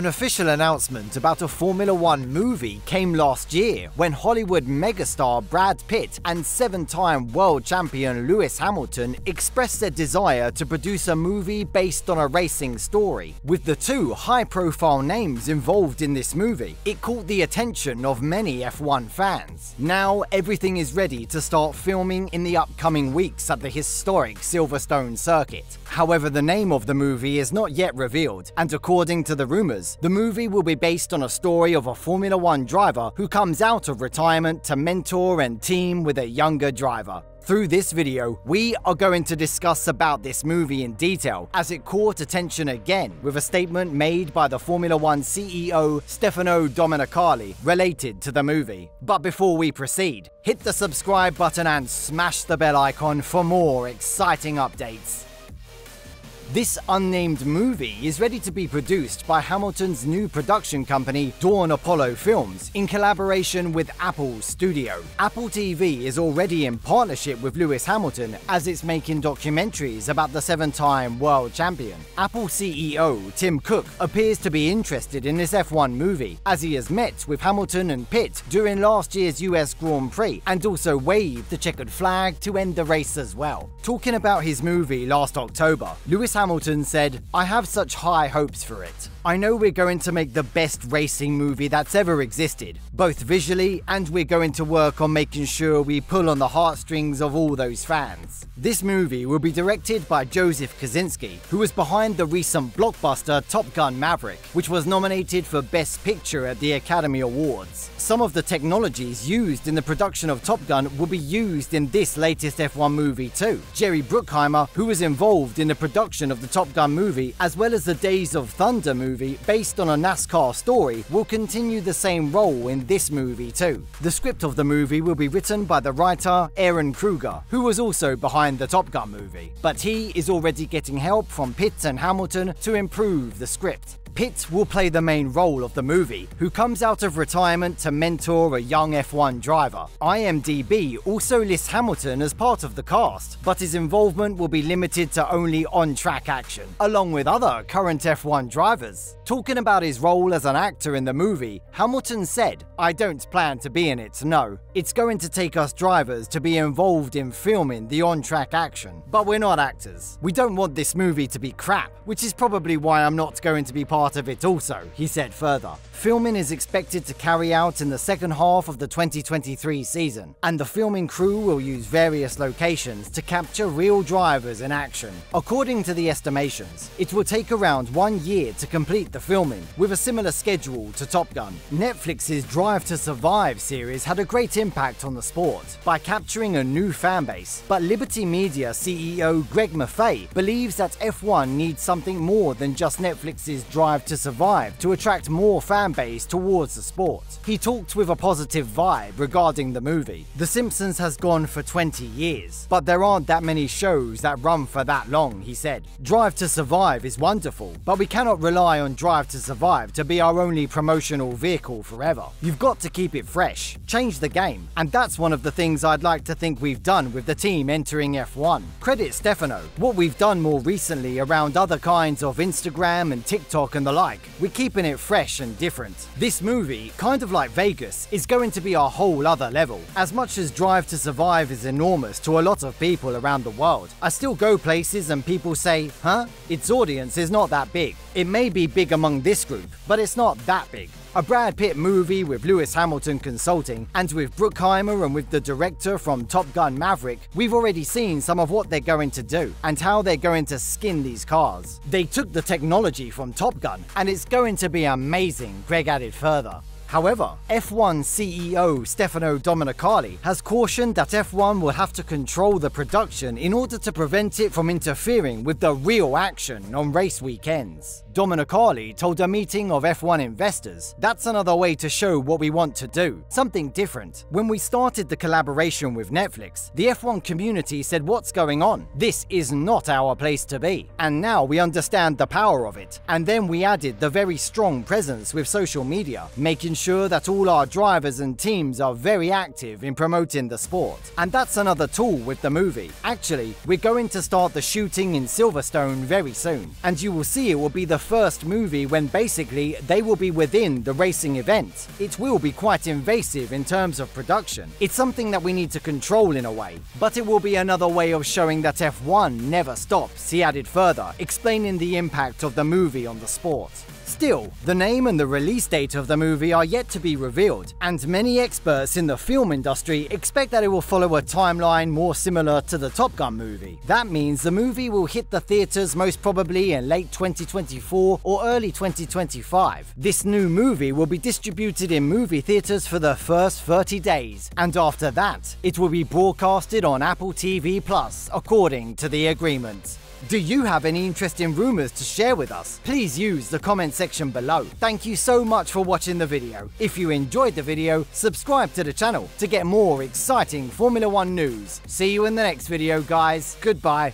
An official announcement about a Formula One movie came last year when Hollywood megastar Brad Pitt and seven time world champion Lewis Hamilton expressed their desire to produce a movie based on a racing story. With the two high profile names involved in this movie, it caught the attention of many F1 fans. Now, everything is ready to start filming in the upcoming weeks at the historic Silverstone circuit. However, the name of the movie is not yet revealed, and according to the rumours, the movie will be based on a story of a Formula One driver who comes out of retirement to mentor and team with a younger driver. Through this video, we are going to discuss about this movie in detail as it caught attention again with a statement made by the Formula One CEO Stefano Domenicali related to the movie. But before we proceed, hit the subscribe button and smash the bell icon for more exciting updates. This unnamed movie is ready to be produced by Hamilton's new production company, Dawn Apollo Films, in collaboration with Apple Studio. Apple TV is already in partnership with Lewis Hamilton as it's making documentaries about the seven time world champion. Apple CEO Tim Cook appears to be interested in this F1 movie as he has met with Hamilton and Pitt during last year's US Grand Prix and also waved the checkered flag to end the race as well. Talking about his movie last October, Lewis Hamilton said, I have such high hopes for it. I know we're going to make the best racing movie that's ever existed, both visually and we're going to work on making sure we pull on the heartstrings of all those fans. This movie will be directed by Joseph Kosinski, who was behind the recent blockbuster Top Gun Maverick, which was nominated for Best Picture at the Academy Awards. Some of the technologies used in the production of Top Gun will be used in this latest F1 movie too. Jerry Bruckheimer, who was involved in the production of the Top Gun movie, as well as the Days of Thunder movie based on a NASCAR story, will continue the same role in this movie too. The script of the movie will be written by the writer Ehren Kruger, who was also behind the Top Gun movie, but he is already getting help from Pitt and Hamilton to improve the script. Pitt will play the main role of the movie, who comes out of retirement to mentor a young F1 driver. IMDb also lists Hamilton as part of the cast, but his involvement will be limited to only on track action, along with other current F1 drivers. Talking about his role as an actor in the movie, Hamilton said, I don't plan to be in it, no. It's going to take us drivers to be involved in filming the on track action, but we're not actors. We don't want this movie to be crap, which is probably why I'm not going to be part of it also, he said further. Filming is expected to carry out in the second half of the 2023 season, and the filming crew will use various locations to capture real drivers in action. According to the estimations, it will take around one year to complete the filming, with a similar schedule to Top Gun. Netflix's Drive to Survive series had a great impact on the sport by capturing a new fan base, but Liberty Media CEO Greg Maffei believes that F1 needs something more than just Netflix's Drive to Survive to attract more fan base towards the sport. He talked with a positive vibe regarding the movie. The Simpsons has gone for 20 years, but there aren't that many shows that run for that long, he said. Drive to Survive is wonderful, but we cannot rely on Drive to Survive to be our only promotional vehicle forever. You've got to keep it fresh, change the game, and that's one of the things I'd like to think we've done with the team entering F1. Credit Stefano. What we've done more recently around other kinds of Instagram and TikTok and the like, we're keeping it fresh and different. This movie, kind of like Vegas, is going to be a whole other level. As much as Drive to Survive is enormous to a lot of people around the world, I still go places and people say, huh? Its audience is not that big. It may be big among this group, but it's not that big. A Brad Pitt movie with Lewis Hamilton consulting, and with Bruckheimer and with the director from Top Gun Maverick, we've already seen some of what they're going to do and how they're going to skin these cars. They took the technology from Top Gun, and it's going to be amazing, Greg added further. However, F1 CEO Stefano Domenicali has cautioned that F1 will have to control the production in order to prevent it from interfering with the real action on race weekends. Domenicali told a meeting of F1 investors, that's another way to show what we want to do, something different. When we started the collaboration with Netflix, the F1 community said what's going on? This is not our place to be. And now we understand the power of it. And then we added the very strong presence with social media, making ensure that all our drivers and teams are very active in promoting the sport. And that's another tool with the movie. Actually, we're going to start the shooting in Silverstone very soon, and you will see it will be the first movie when basically they will be within the racing event. It will be quite invasive in terms of production. It's something that we need to control in a way, but it will be another way of showing that F1 never stops, he added further, explaining the impact of the movie on the sport. Still, the name and the release date of the movie are yet to be revealed, and many experts in the film industry expect that it will follow a timeline more similar to the Top Gun movie. That means the movie will hit the theaters most probably in late 2024 or early 2025. This new movie will be distributed in movie theaters for the first 30 days, and after that, it will be broadcasted on Apple TV Plus, according to the agreement. Do you have any interesting rumours to share with us? Please use the comment section below. Thank you so much for watching the video. If you enjoyed the video, subscribe to the channel to get more exciting Formula 1 news. See you in the next video guys. Goodbye.